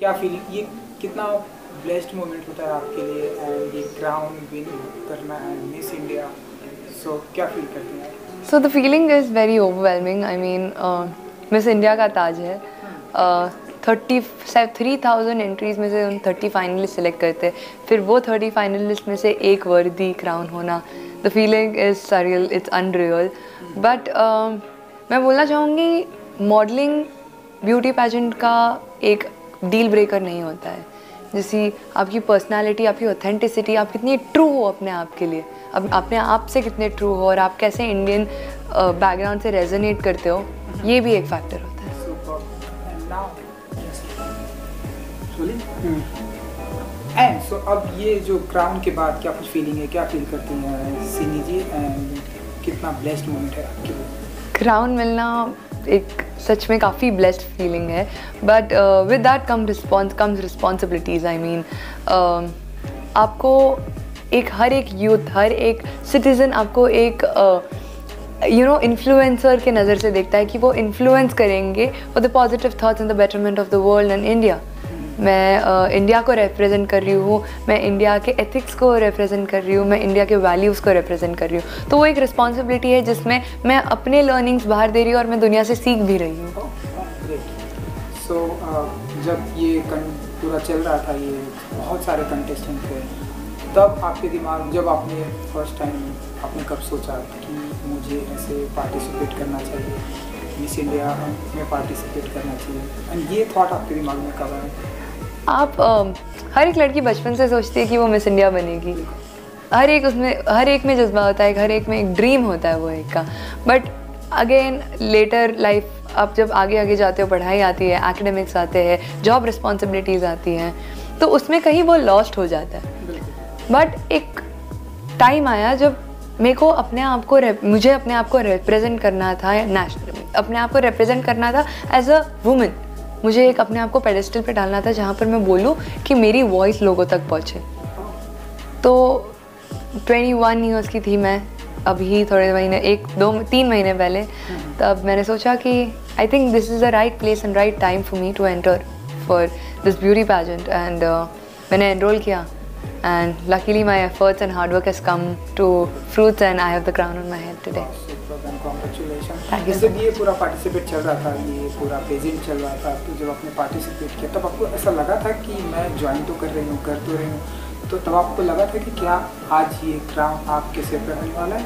क्या फीलिंग ये कितना ब्लेस्ड मोमेंट होता है आपके लिए एंड ये क्राउन विन करना एंड मिस इंडिया सो क्या फील करते हैं? The feeling is very overwhelming. I mean, uh, Miss India का ताज है। थर्टी थ्री थाउज़ेंड एंट्रीज में से उन थर्टी फाइनलिस्ट सेलेक्ट करते फिर वो थर्टी फाइनलिस्ट में से एक वर्दी क्राउन होना। The feeling is surreal it's unreal but मैं बोलना चाहूँगी मॉडलिंग ब्यूटी पैजेंट का एक डील ब्रेकर नहीं होता है। जैसी आपकी पर्सनालिटी आपकी ऑथेंटिसिटी आप कितनी ट्रू हो अपने आप के लिए। अब अपने आप से कितने ट्रू हो और आप कैसे इंडियन बैकग्राउंड से रेजोनेट करते हो ये भी एक फैक्टर होता है। एंड सो अब ये जो क्राउन के बाद क्या कुछ फीलिंग है क्या फील करती हैं सिनी जी? एंड कितना ब्लेस्ड मोमेंट है आपके लिए? क्राउन मिलना एक सच में काफ़ी ब्लेस्ड फीलिंग है. But with that come response comes responsibilities I mean आपको एक, हर एक यूथ हर एक सिटीज़न आपको एक यू नो इन्फ्लुएंसर के नज़र से देखता है कि वो इन्फ्लुएंस करेंगे for the positive thoughts in the betterment of the world and India मैं इंडिया को रिप्रेजेंट कर रही हूँ, मैं इंडिया के एथिक्स को रिप्रेजेंट कर रही हूँ, मैं इंडिया के वैल्यूज़ को रिप्रेजेंट कर रही हूँ। तो वो एक रिस्पॉन्सिबिलिटी है जिसमें मैं अपने लर्निंग्स बाहर दे रही हूँ और मैं दुनिया से सीख भी रही हूँ। सो जब ये पूरा चल रहा था, ये बहुत सारे कंटेस्टेंट थे, तब आपके दिमाग, जब आपने फ़र्स्ट टाइम आपने कब सोचा कि मुझे ऐसे पार्टिसिपेट करना चाहिए मिस इंडिया में पार्टिसिपेट करना चाहिए? एंड ये थॉट आपके दिमाग में कब आया? आप हर एक लड़की बचपन से सोचती है कि वो मिस इंडिया बनेगी। हर एक उसमें, हर एक में जज्बा होता है, हर एक में एक ड्रीम होता है वो एक का। बट अगेन लेटर लाइफ आप जब आगे आगे जाते हो, पढ़ाई आती है एकेडमिक्स आते हैं जॉब रिस्पॉन्सिबिलिटीज़ आती हैं तो उसमें कहीं वो लॉस्ट हो जाता है। बट एक टाइम आया जब मेरे को अपने आप को मुझे अपने आप को रिप्रेजेंट करना था नेशनल अपने आप को रिप्रेजेंट करना था एज अ वुमेन मुझे एक अपने आप को पेडेस्टल पे डालना था जहाँ पर मैं बोलूँ कि मेरी वॉइस लोगों तक पहुँचे। तो 21 ईयर्स की थी मैं। अभी थोड़े महीने, एक, दो, तीन महीने पहले। तब मैंने सोचा कि I think this is the right place and right time for me to enter for this beauty pageant and मैंने एनरोल किया। And luckily my efforts and hard work has come to fruits and I have the crown on my head today. Thank you so much. ये पूरा participate चल रहा था ये पूरा pageant चल रहा था। तो जब आपने पार्टिसिपेट किया तब आपको ऐसा लगा था कि मैं ज्वाइन तो कर रही हूँ कर तो रही हूँ? तो तब आपको लगा था कि क्या आज ये क्राउन आपके सिर पर होने वाला है?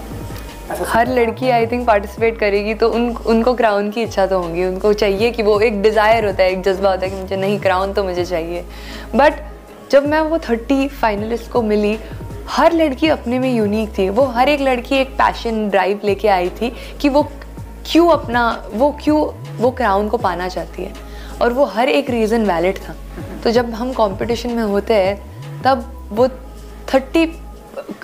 हर लड़की आई थिंक पार्टिसिपेट करेगी तो उन उनको क्राउन की इच्छा तो होगी। उनको चाहिए कि वो एक डिज़ायर होता है एक जज्बा होता है कि मुझे नहीं क्राउन तो मुझे चाहिए। बट जब मैं वो थर्टी फाइनलिस्ट को मिली, हर लड़की अपने में यूनिक थी। वो हर एक लड़की एक पैशन ड्राइव लेके आई थी कि वो क्यों अपना, वो क्यों, वो क्राउन को पाना चाहती है। और वो हर एक रीज़न वैलिड था। तो जब हम कंपटीशन में होते हैं, तब वो थर्टी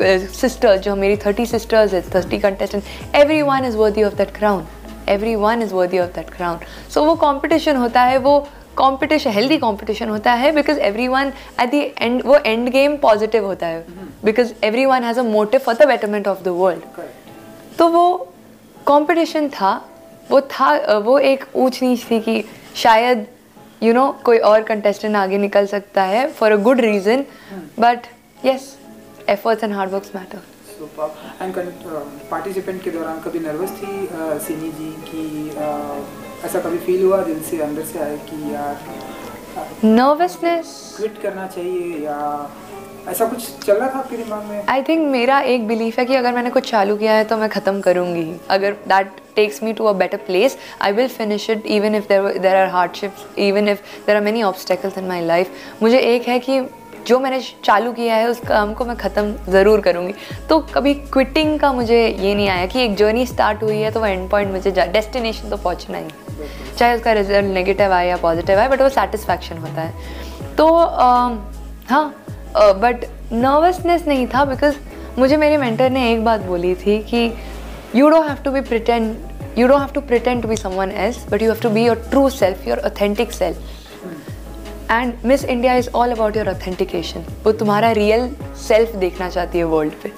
सिस्टर्स जो मेरी थर्टी सिस्टर्स है thirty contestant everyone is worthy of that crown everyone is worthy of that crown so वो कॉम्पिटिशन होता है, वो कंपटीशन हेल्दी कंपटीशन होता है because everyone at the end वो एंड गेम पॉजिटिव होता है because everyone has a motive for the betterment of the world तो वो कॉम्पिटिशन था वो था वो एक ऊंच नीच थी कि शायद यू you नो know, कोई और कंटेस्टेंट आगे निकल सकता है for a good reason but yes efforts and hard work matter and participant के दौरान कभी नर्वस थी सिनी जी की ऐसा कभी फील हुआ दिल से अंदर से आए कि यार नर्वसनेस क्विट करना चाहिए या ऐसा कुछ चल रहा था आपके दिमाग में? आई थिंक मेरा एक बिलीफ है कि अगर मैंने कुछ चालू किया है तो मैं ख़त्म करूँगी। अगर that takes me to a better place I will finish it even if there there are hardships even if there are many obstacles in my life मुझे एक है कि जो मैंने चालू किया है उस काम को मैं ख़त्म ज़रूर करूँगी। तो कभी क्विटिंग का मुझे ये नहीं आया कि एक जर्नी स्टार्ट हुई है तो वो एंड पॉइंट मुझे डेस्टिनेशन तो पहुँचना ही। चाहे उसका रिज़ल्ट नेगेटिव आए या पॉजिटिव आए बट वो सेटिस्फैक्शन होता है। तो हाँ बट नर्वसनेस नहीं था बिकॉज़ मुझे मेरे मेंटर ने एक बात बोली थी कि you don't have to be pretend you don't have to pretend to be someone else but you have to be your true self your authentic self and miss India is all about your authentication वो तुम्हारा real self देखना चाहती है world पे।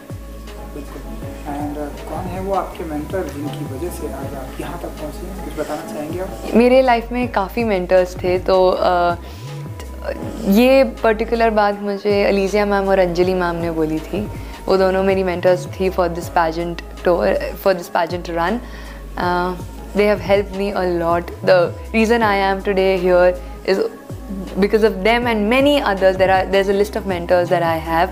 कौन है वो आपके मेंटर जिनकी वजह से आज आप यहाँ तक पहुँचे कुछ बताना चाहेंगे आप? मेरे लाइफ में काफ़ी मेंटर्स थे तो ये पर्टिकुलर बात मुझे अलीजिया मैम और अंजलि मैम ने बोली थी। वो दोनों मेरी मेंटर्स थी for this pageant tour for this pageant run they have help me a lot the reason I am today here is because of them and many others there are there is a list of mentors there I have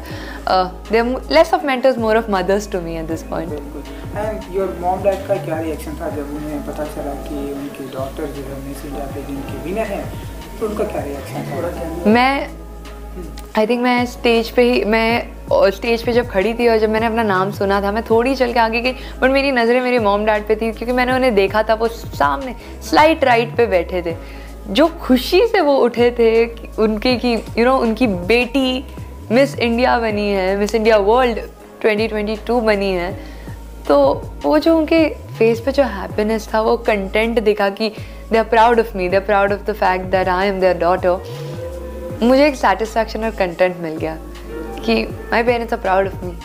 there less of mentors more of mothers to me at this point and your mom dad का क्या reaction था जब उन्हें पता चला कि उनकी daughter जो है मिस इंडिया पे जिनकी विनर है? तो उनका क्या रिएक्शन था? मैं आई थिंक मैं स्टेज पे ही मैं स्टेज पे जब खड़ी थी और जब मैंने अपना नाम सुना था मैं थोड़ी चल के आगे गई बट मेरी नज़रें मेरे मॉम डैड पे थी क्योंकि मैंने उन्हें देखा था वो सामने स्लाइट राइट पे बैठे थे। जो खुशी से वो उठे थे उनके की यू you नो know, उनकी बेटी मिस इंडिया बनी है मिस इंडिया वर्ल्ड 2022 बनी है तो वो जो उनके फेस पे जो हैप्पीनेस था वो कंटेंट दिखा कि they are proud of me they are proud of the fact that I am their daughter मुझे एक सेटिस्फैक्शन और कंटेंट मिल गया कि my parents are proud of me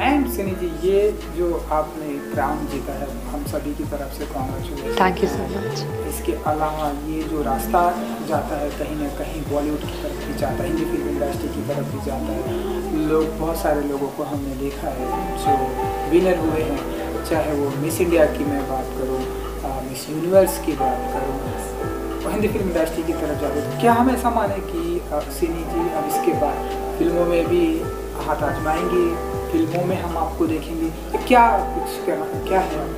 and Sini ji ये जो आपने क्राउन जीता है हम सभी की तरफ़ से congratulation thank you so much इसके अलावा ये जो रास्ता जाता है कहीं ना कहीं बॉलीवुड की तरफ़ भी जाता है हिंदी फ़िल्म इंडस्ट्री की तरफ़ भी जाता है लोग बहुत सारे लोगों को हमने देखा है जो विनर हुए हैं। चाहे वो मिस इंडिया की मैं बात करूँ मिस यूनिवर्स की बात करूँ। हिंदी फ़िल्म इंडस्ट्री की तरफ़ जाते तो क्या हम ऐसा माने कि सिनी जी अब इसके बाद फ़िल्मों में भी हाथ आजमाएँगे फ़िल्मों में हम आपको देखेंगे? तो क्या कुछ करना क्या है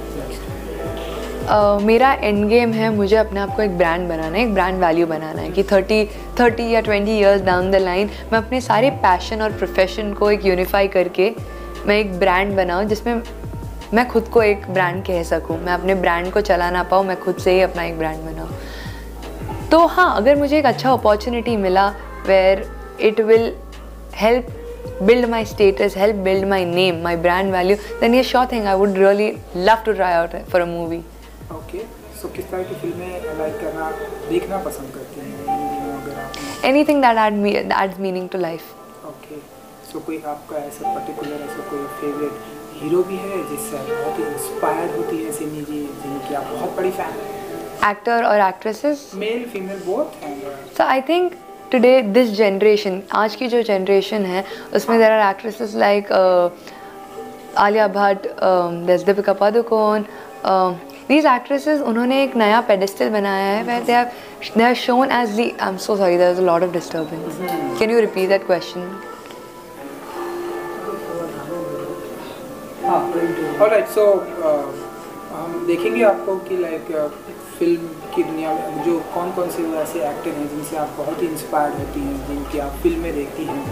Uh, मेरा एंड गेम है मुझे अपने आप को एक ब्रांड बनाना है एक ब्रांड वैल्यू बनाना है कि थर्टी थर्टी या twenty years down the line मैं अपने सारे पैशन और प्रोफेशन को एक यूनिफाई करके मैं एक ब्रांड बनाऊँ जिसमें मैं खुद को एक ब्रांड कह सकूँ। मैं अपने ब्रांड को चला ना पाऊँ मैं खुद से ही अपना एक ब्रांड बनाऊँ। तो हाँ अगर मुझे एक अच्छा अपॉर्चुनिटी मिला where it will help build my status help build my name my brand value then ये sure thing I would really love to try out for a movie anything that add meaning to life okay so कोई आपका ऐसा particular ऐसा कोई favourite hero भी है जिससे बहुत ही इंस्पायर होती है सिमी जी जिनकी आप बहुत बड़ी फ़ैन एक्टर और actresses male female both so I think today this generation आज की जो जनरेशन है उसमें there are actresses like Alia Bhatt this Deepika Padukone these actresses उन्होंने एक नया पेडिस्टल बनाया है way they are shown as the I am so sorry there is a lot of disturbance can you repeat that question alright so हम देखेंगे आपको कि like film की दुनिया में जो कौन कौन से ऐसे एक्टर हैं जिनसे आप बहुत ही इंस्पायर्ड होती हैं जिनकी आप फ़िल्में देखती हैं।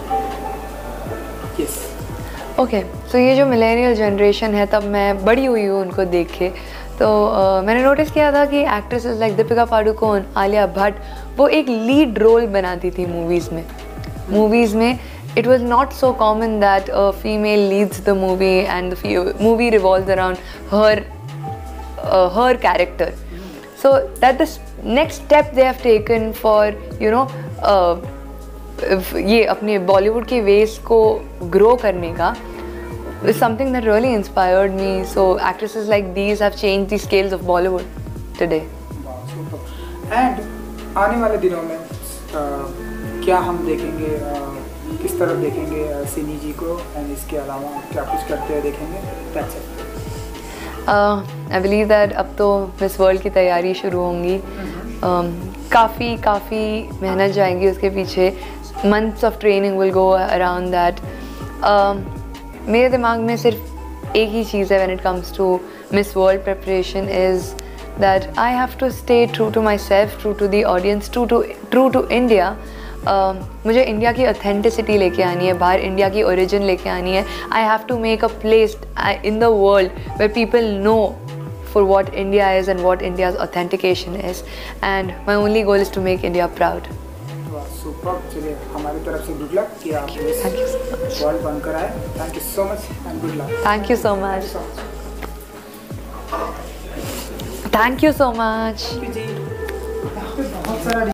यस ओके सो ये जो मिलेनियल जनरेशन है तब मैं बड़ी हुई हूँ उनको देख के। तो uh, मैंने नोटिस किया था कि एक्ट्रेसेस लाइक दीपिका पाडुकोण आलिया भट्ट वो एक लीड रोल बनाती थी मूवीज़ में। मूवीज़ में it was not so common that a female leads the movie and the fe- movie revolves around her uh, her character so that the s- next step they have taken for you know uh, if ये अपने बॉलीवुड के वेस को grow करने का is something that really inspired me so actresses like these have changed the scales of Bollywood today and आने वाले दिनों में अ, क्या हम देखेंगे अ, किस तरफ़ देखेंगे सिनी जी को एंड इसके अलावा क्या कुछ करते हुए देखेंगे? It. आई बिलीव दैट अब तो मिस वर्ल्ड की तैयारी शुरू होंगी। काफ़ी काफ़ी मेहनत जाएँगी उसके पीछे। Months of training will go around that मेरे दिमाग में सिर्फ़ एक ही चीज़ है when it comes to miss world preparation is that I have to stay true to myself, true to the audience, true to true to India. मुझे India की ऑथेंटिसिटी लेके आनी है बाहर इंडिया की ओरिजिन लेके आनी है। I have to make a place in the world where people know for what India is and what India's authentication is and my only goal is to make India proud super चलिए हमारी तरफ़ से good luck कि आप इस Thank you so much. World बनकर आए thank you so much and good luck thank you so much thank you so much जी यहाँ पे बहुत सारा